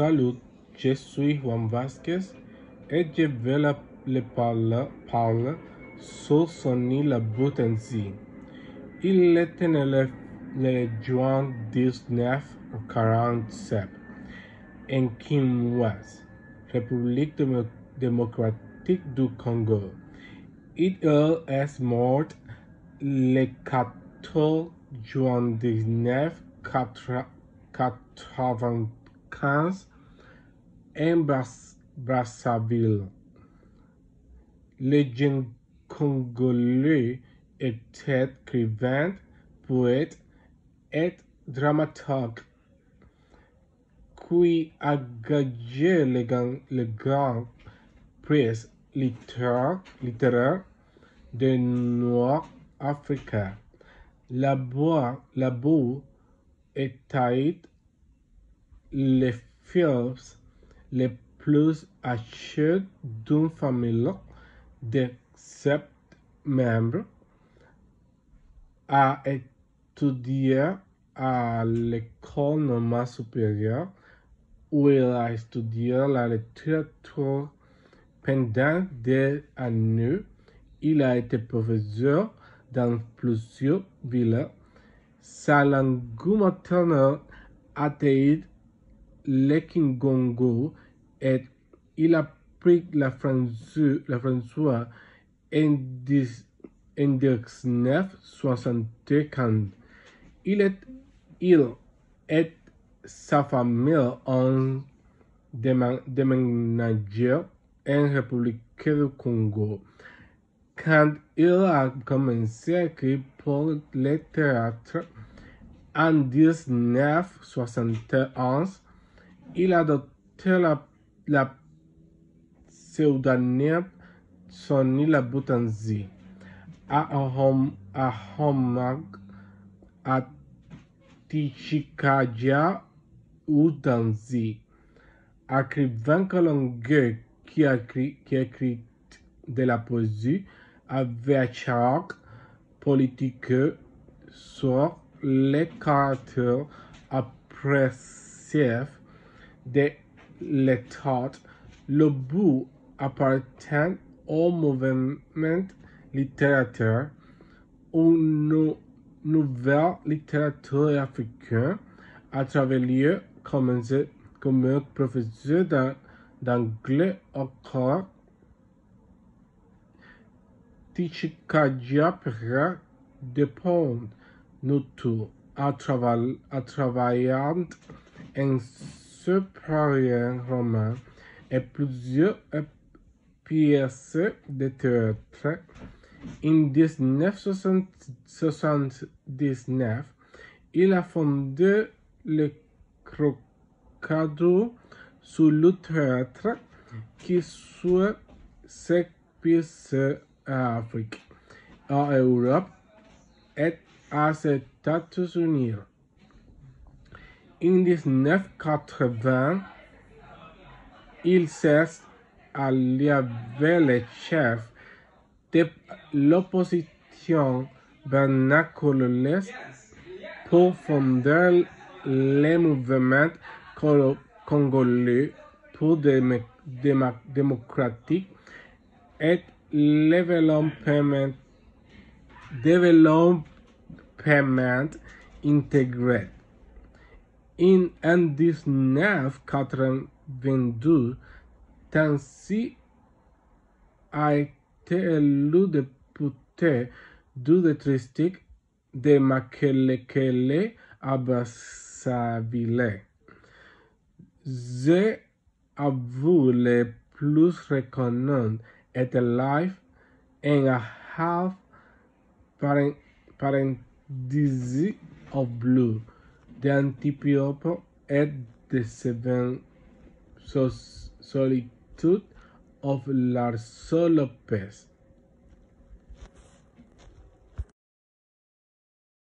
Salut, je suis Juan Vasquez et je vais le parler, parler sur Sonny Labutenzi. Il est un élève de juin 1947 en Kim-Ouest, République démocratique du Congo. Il est mort le 14 juin 1984. 15, 1 Brazzaville. Les jeunes Congolais étaient écrivains, poètes et dramaturges qui a gagné le grand, le grand prix littéraire, littéraire de Noir Africa. La boue, la boue est taillée les films les plus achetés d'une famille de sept membres a étudié à l'école normale supérieure où il a étudié la littérature pendant des années. Il a été professeur dans plusieurs villes. Sa langue maternelle a été le Kingongo et il a appris la français, la françois en, dix- en 1975. Il est, il et sa famille ont déménagé en République du Congo. Quand il a commencé à écrire pour le théâtre en 1971, il a adopté la, la pseudonyme Sonny Labutanzi. À Hom- à Homag à Tichikaja Udanzi, écrivain colombien qui a écrit, qui a écrit de la poésie avec chaque politique sur les caractères appréciés de l'État. Le bout appartient au mouvement littéraire une nou- nouvelle littérature africaine a travaillé comme, comme professeur d'an- d'anglais au corps Tichikaja Pera dépend Nutu a, trava- a travaillé en supérieur roman et plusieurs pièces de théâtre. En 1979, il a fondé le Crocado sur le théâtre qui suit ses pièces à Afrique, en Europe et aux États-Unis. En 1980, il s'est allié avec le chef de l'opposition Collins pour fonder le mouvement congolais pour démocratique et développement, développement intégré. En 1982, Tansi a été élu député du district de Makelekele à Brazzaville. Je avoue le plus reconnu est Life and a Half Parent- Paradise of Blue, the antipiope at the seven solitude of Larzolopes